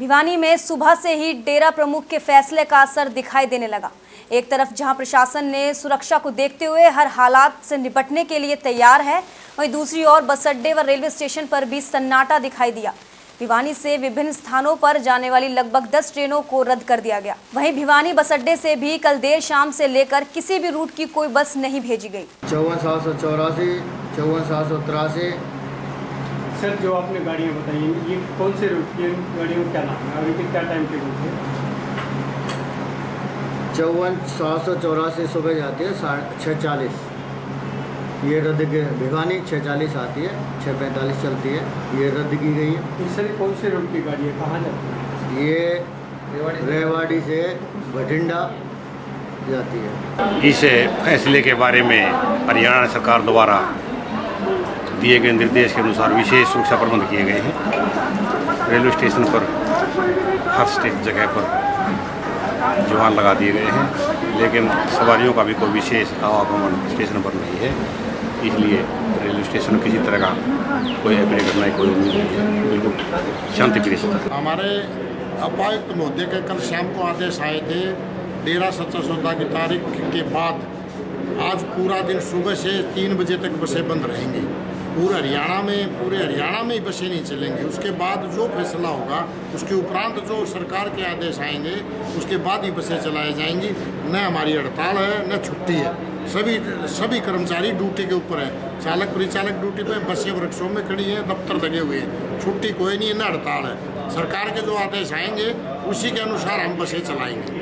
भिवानी में सुबह से ही डेरा प्रमुख के फैसले का असर दिखाई देने लगा। एक तरफ़ जहाँ प्रशासन ने सुरक्षा को देखते हुए हर हालात से निपटने के लिए तैयार है, वहीं दूसरी ओर बस अड्डे व रेलवे स्टेशन पर भी सन्नाटा दिखाई दिया। भिवानी से विभिन्न स्थानों पर जाने वाली लगभग 10 ट्रेनों को रद्द कर दिया गया। वहीं भिवानी बस अड्डे से भी कल देर शाम से लेकर किसी भी रूट की कोई बस नहीं भेजी गई। चौवन सात सौ चौरासी, चौवन सात सौ तिरासी सर जो आपने गाड़ियाँ बताई ये कौन से रूट की गाड़ियों का क्या नाम है? और इनके क्या टाइम टेबल है चौवन सात सौ चौरासी सुबह जाती है साढ़े छः चालीस। ये रद्द की भिवानी छः चालीस आती है छः पैंतालीस चलती है ये रद्द की गई है। ये सर कौन से रूट की गाड़ी है? कहाँ जाती है? ये रेवाड़ी से भटिंडा जाती है। इस फैसले के बारे में हरियाणा सरकार द्वारा दिए गए निर्देश के अनुसार विशेष सुरक्षा प्रबंध किए गए हैं। रेलवे स्टेशन पर, हर स्टेट जगह पर जवान लगा दिए गए हैं, लेकिन सवारियों का भी कोई विशेष आवागमन स्टेशन पर नहीं है। इसलिए रेलवे स्टेशन किसी तरह का कोई अपनी करना की कोई उम्मीद नहीं है। बिल्कुल शांति प्रिय हमारे उपायुक्त महोदय के कल शाम को आदेश आए थे, डेरा सच्चा सौदा की तारीख के बाद आज पूरा दिन सुबह से तीन बजे तक बसें बंद रहेंगी। पूरे हरियाणा में, पूरे हरियाणा में ही बसें नहीं चलेंगी। उसके बाद जो फैसला होगा, उसके उपरांत जो सरकार के आदेश आएँगे, उसके बाद ही बसें चलाई जाएँगी। न हमारी हड़ताल है, न छुट्टी है। सभी सभी कर्मचारी ड्यूटी के ऊपर है। चालक, परिचालक ड्यूटी पे बसें वृक्षों में खड़ी हैं, दफ्तर लगे हुए हैं। छुट्टी कोई नहीं है न हड़ताल है। सरकार के जो आदेश आएँगे, उसी के अनुसार हम बसें चलाएँगे।